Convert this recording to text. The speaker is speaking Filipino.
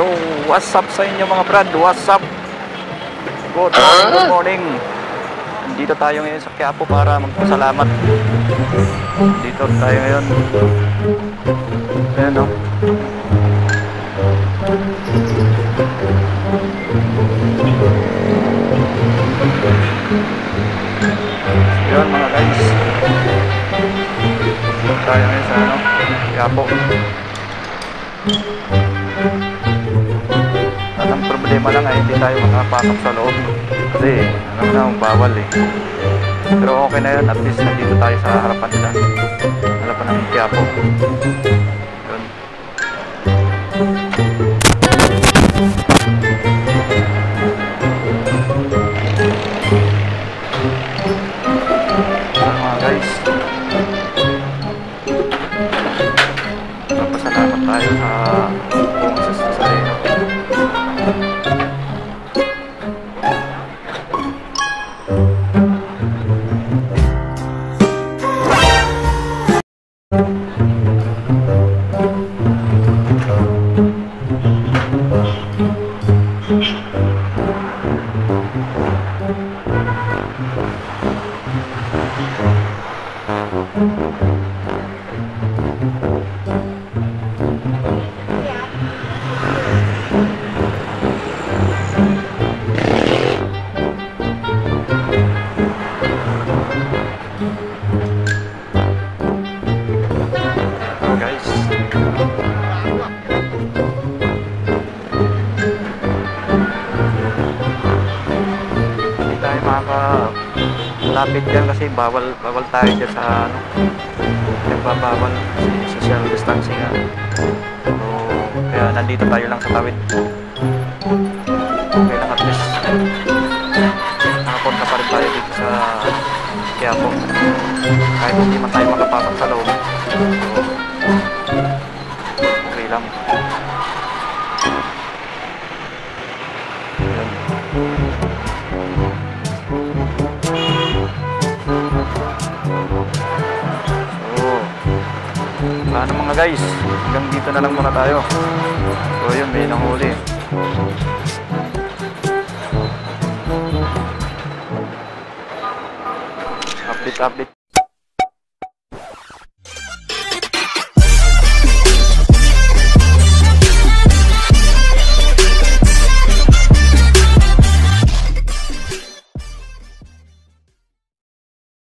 What's up sa inyo mga brad? What's up? Good morning, good morning. Dito tayo ngayon sa Quiapo para magpasalamat. Dito tayo ngayon. Ayan o. Yun mga guys. Dito tayo ngayon sa ano, Quiapo. At ang problema lang ay hindi tayo makapasok sa loob. Kasi alam na, bawal eh. Pero okay na yun, at least nandito tayo sa harapan nila. Harapan ng Quiapo. Yun. Mga guys. Magpasalamat tayo sa buong. Oh, makakalapit dyan kasi bawal bawal tayo dyan sa ano nagbabawal social distancing nga. So, kaya nandito tayo lang sa tawid. Okay lang at least nakapunta pa rin tayo dito sa Quiapo. Kahit hindi man tayo makapasok sa loob. So, okay lang. Ayan. So, paano mga guys? Hanggang dito na lang muna tayo. So, yun, may nanghuli. Update, update